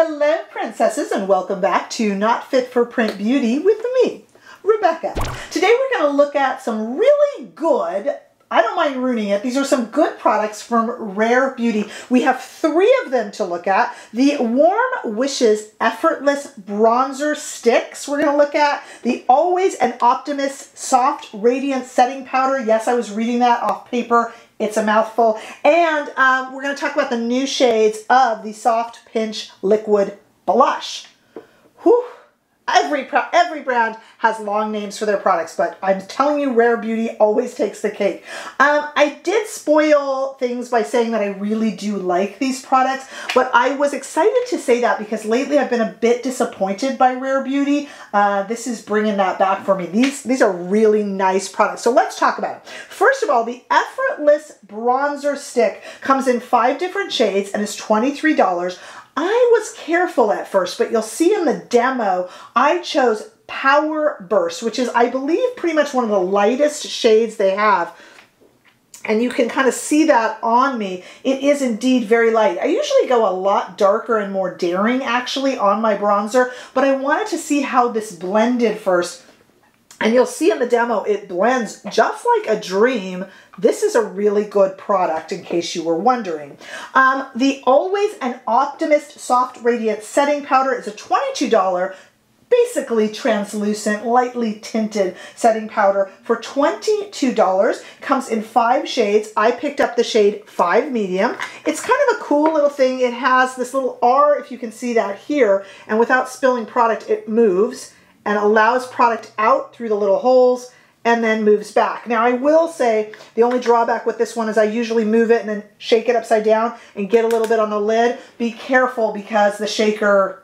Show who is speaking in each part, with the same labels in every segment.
Speaker 1: Hello, PRINTcesses, and welcome back to Not Fit for Print Beauty with me, Rebecca. Today we're going to look at some really good, I don't mind ruining it, these are some good products from Rare Beauty. We have three of them to look at. The Warm Wishes Effortless Bronzer Sticks we're going to look at. The Always an Optimist Soft Radiant Setting Powder. Yes, I was reading that off paper it's a mouthful. And um, we're going to talk about the new shades of the Soft Pinch Liquid Blush. Whew. Every, every brand has long names for their products, but I'm telling you, Rare Beauty always takes the cake. Um, I did spoil things by saying that I really do like these products, but I was excited to say that because lately I've been a bit disappointed by Rare Beauty. Uh, this is bringing that back for me. These, these are really nice products. So let's talk about it. First of all, the Effortless Bronzer Stick comes in five different shades and is $23. I was careful at first, but you'll see in the demo, I chose Power Boost, which is, I believe, pretty much one of the lightest shades they have. And you can kind of see that on me. It is indeed very light. I usually go a lot darker and more daring actually on my bronzer, but I wanted to see how this blended first and you'll see in the demo, it blends just like a dream. This is a really good product in case you were wondering. Um, the Always an Optimist Soft Radiant Setting Powder is a $22 basically translucent, lightly tinted setting powder for $22. Comes in five shades. I picked up the shade 5 Medium. It's kind of a cool little thing. It has this little R, if you can see that here, and without spilling product, it moves and allows product out through the little holes and then moves back. Now I will say the only drawback with this one is I usually move it and then shake it upside down and get a little bit on the lid. Be careful because the shaker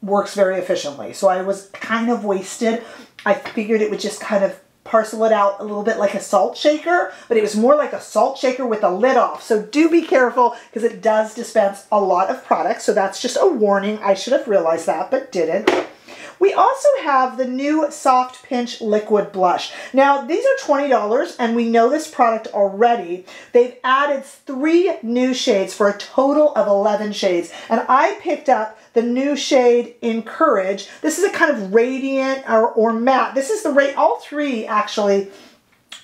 Speaker 1: works very efficiently. So I was kind of wasted. I figured it would just kind of parcel it out a little bit like a salt shaker, but it was more like a salt shaker with the lid off. So do be careful because it does dispense a lot of product. So that's just a warning. I should have realized that, but didn't. We also have the new Soft Pinch Liquid Blush. Now, these are $20, and we know this product already. They've added three new shades for a total of 11 shades, and I picked up the new shade Encourage. This is a kind of radiant or, or matte. This is the rate, all three actually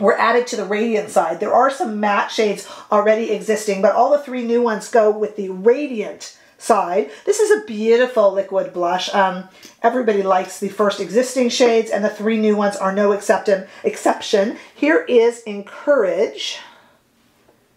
Speaker 1: were added to the radiant side. There are some matte shades already existing, but all the three new ones go with the radiant side. This is a beautiful liquid blush. Um, everybody likes the first existing shades and the three new ones are no exception. exception. Here is Encourage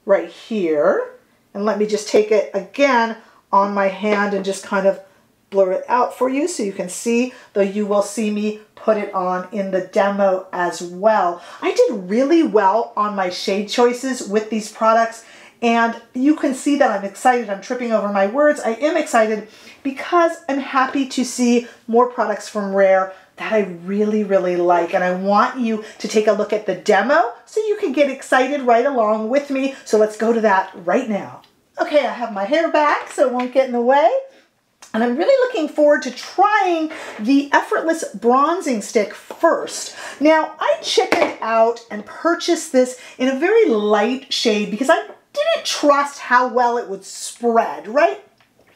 Speaker 1: right here. And let me just take it again on my hand and just kind of blur it out for you so you can see, though you will see me put it on in the demo as well. I did really well on my shade choices with these products and you can see that I'm excited. I'm tripping over my words. I am excited because I'm happy to see more products from Rare that I really, really like. And I want you to take a look at the demo so you can get excited right along with me. So let's go to that right now. Okay, I have my hair back so it won't get in the way. And I'm really looking forward to trying the Effortless Bronzing Stick first. Now, I chickened out and purchased this in a very light shade because I didn't trust how well it would spread, right?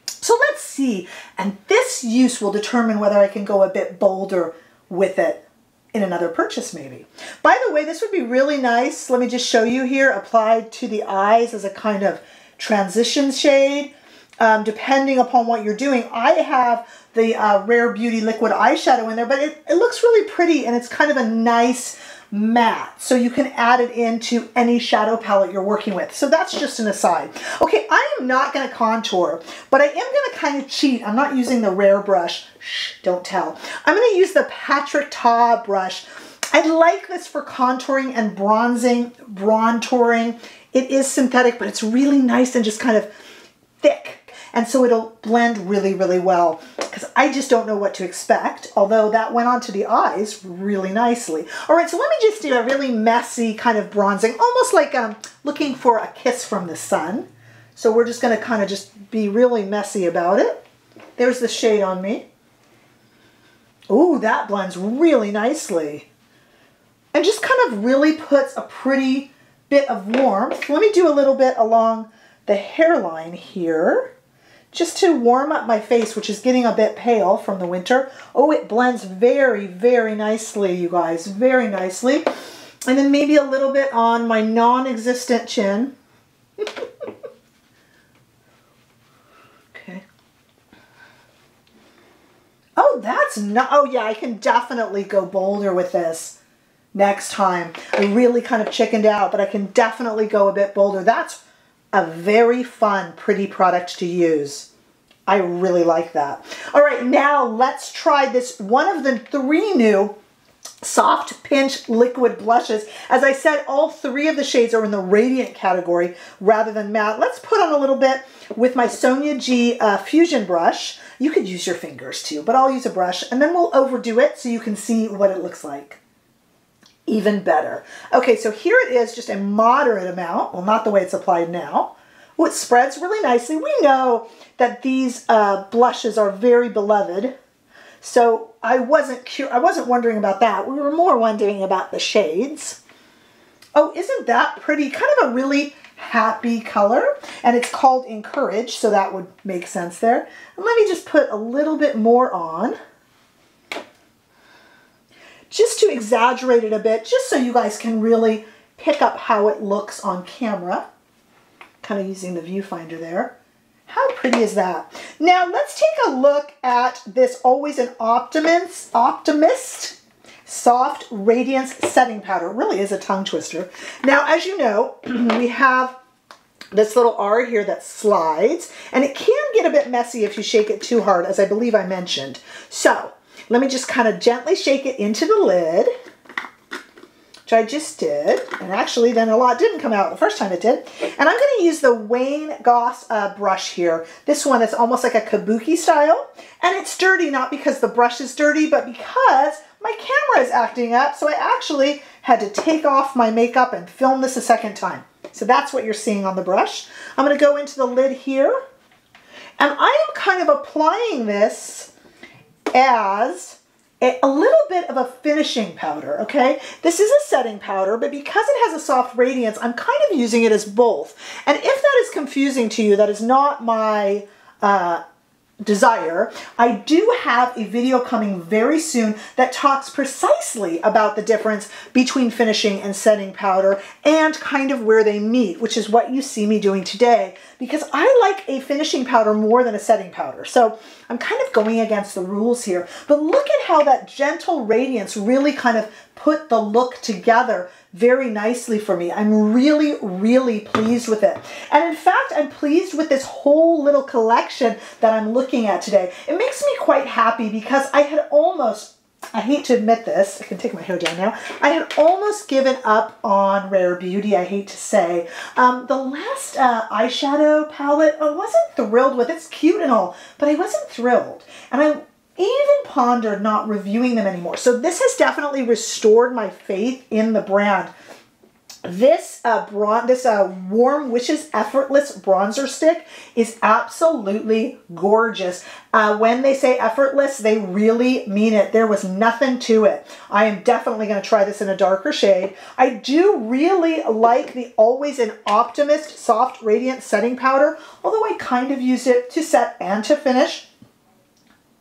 Speaker 1: So let's see. And this use will determine whether I can go a bit bolder with it in another purchase maybe. By the way, this would be really nice. Let me just show you here, applied to the eyes as a kind of transition shade. Um, depending upon what you're doing. I have the uh, Rare Beauty Liquid Eyeshadow in there, but it, it looks really pretty and it's kind of a nice matte. So you can add it into any shadow palette you're working with. So that's just an aside. Okay, I am not going to contour, but I am going to kind of cheat. I'm not using the Rare brush. Shh, don't tell. I'm going to use the Patrick Ta brush. I like this for contouring and bronzing, bronzing. It is synthetic, but it's really nice and just kind of thick. And so it'll blend really, really well because I just don't know what to expect, although that went onto the eyes really nicely. All right, so let me just do a really messy kind of bronzing, almost like um, looking for a kiss from the sun. So we're just gonna kind of just be really messy about it. There's the shade on me. Ooh, that blends really nicely. And just kind of really puts a pretty bit of warmth. Let me do a little bit along the hairline here just to warm up my face, which is getting a bit pale from the winter. Oh, it blends very, very nicely, you guys, very nicely. And then maybe a little bit on my non-existent chin. okay. Oh, that's not, oh yeah, I can definitely go bolder with this next time. I really kind of chickened out, but I can definitely go a bit bolder. That's a very fun, pretty product to use. I really like that. All right, now let's try this one of the three new soft pinch liquid blushes. As I said, all three of the shades are in the radiant category rather than matte. Let's put on a little bit with my Sonia G uh, Fusion brush. You could use your fingers too, but I'll use a brush and then we'll overdo it so you can see what it looks like even better. Okay, so here it is, just a moderate amount. Well, not the way it's applied now. Oh, it spreads really nicely. We know that these uh, blushes are very beloved. So I wasn't I wasn't wondering about that. We were more wondering about the shades. Oh, isn't that pretty? Kind of a really happy color. And it's called Encourage, so that would make sense there. And let me just put a little bit more on just to exaggerate it a bit, just so you guys can really pick up how it looks on camera. Kind of using the viewfinder there. How pretty is that? Now let's take a look at this Always an Optimist, Optimist Soft Radiance Setting Powder. It really is a tongue twister. Now, as you know, we have this little R here that slides, and it can get a bit messy if you shake it too hard, as I believe I mentioned. So let me just kind of gently shake it into the lid, which I just did. And actually, then a lot didn't come out the first time it did. And I'm going to use the Wayne Goss uh, brush here. This one is almost like a kabuki style. And it's dirty, not because the brush is dirty, but because my camera is acting up. So I actually had to take off my makeup and film this a second time. So that's what you're seeing on the brush. I'm going to go into the lid here. And I am kind of applying this as a, little bit of a finishing powder, okay? This is a setting powder, but because it has a soft radiance, I'm kind of using it as both. And if that is confusing to you, that is not my uh, desire, I do have a video coming very soon that talks precisely about the difference between finishing and setting powder and kind of where they meet, which is what you see me doing today, because I like a finishing powder more than a setting powder. So I'm kind of going against the rules here, but look at how that gentle radiance really kind of put the look together very nicely for me. I'm really, really pleased with it. And in fact, I'm pleased with this whole little collection that I'm looking at today. It makes me quite happy because I had almost I hate to admit this, I can take my hair down now. I had almost given up on Rare Beauty, I hate to say. Um, the last uh, eyeshadow palette I wasn't thrilled with. It's cute and all, but I wasn't thrilled. And I even pondered not reviewing them anymore. So this has definitely restored my faith in the brand. This uh, bron this uh, Warm Wishes Effortless Bronzer Stick is absolutely gorgeous. Uh, when they say effortless, they really mean it. There was nothing to it. I am definitely going to try this in a darker shade. I do really like the Always an Optimist Soft Radiant Setting Powder, although I kind of used it to set and to finish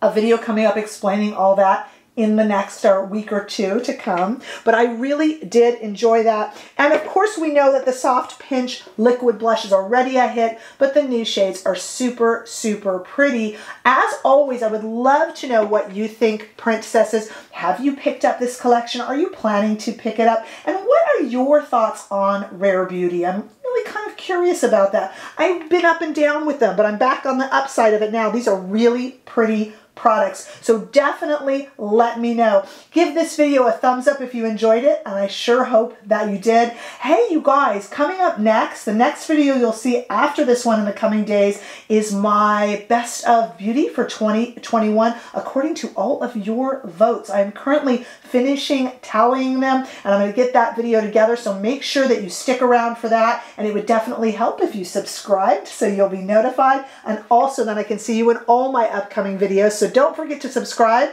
Speaker 1: a video coming up explaining all that in the next uh, week or two to come. But I really did enjoy that. And of course we know that the Soft Pinch liquid blush is already a hit, but the new shades are super, super pretty. As always, I would love to know what you think, PRINTcesses. Have you picked up this collection? Are you planning to pick it up? And what are your thoughts on Rare Beauty? I'm really kind of curious about that. I've been up and down with them, but I'm back on the upside of it now. These are really pretty products. So definitely let me know. Give this video a thumbs up if you enjoyed it, and I sure hope that you did. Hey, you guys, coming up next, the next video you'll see after this one in the coming days is my best of beauty for 2021 according to all of your votes. I'm currently finishing tallying them, and I'm to get that video together, so make sure that you stick around for that, and it would definitely help if you subscribed so you'll be notified, and also then I can see you in all my upcoming videos. Don't forget to subscribe,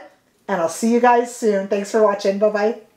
Speaker 1: and I'll see you guys soon. Thanks for watching. Bye-bye.